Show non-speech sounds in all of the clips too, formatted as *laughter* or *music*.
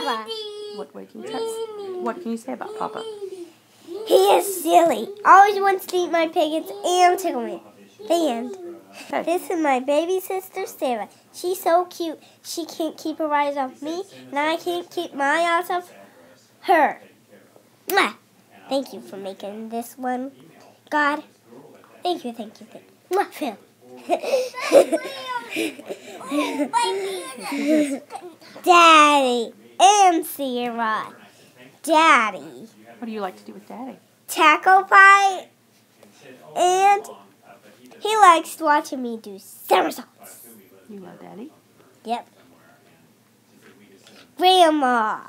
Papa. What, what, can you try, what can you say about Papa? He is silly. Always wants to eat my pickets and tickle me. The end. Okay. This is my baby sister Sarah. She's so cute. She can't keep her eyes off me, and I can't keep my eyes off her. Mwah. Thank you for making this one, God. Thank you, thank you, thank you. Mwah, Phil. Daddy *laughs* and Sarah. Daddy. What do you like to do with Daddy? Taco pie. And he likes watching me do somersaults. You love Daddy? Yep. Grandma.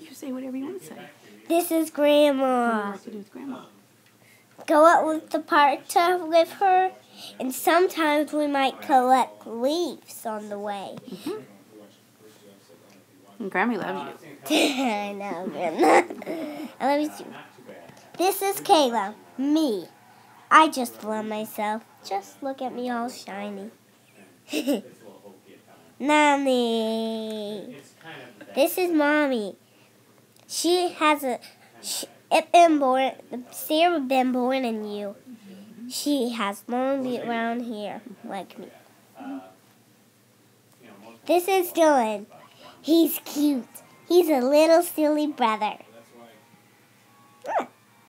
You say whatever you want to say. This is Grandma. What do you like to do with Grandma? Go out with the park to with her, and sometimes we might collect leaves on the way. And Grammy loves you. *laughs* I know, Grandma. *laughs* I love you too. This is Kayla, me. I just love myself. Just look at me all shiny. *laughs* Mommy. This is mommy. She has a. She, it been born. Sarah been born in you. She has long brown hair like me. This is Dylan. He's cute. He's a little silly brother.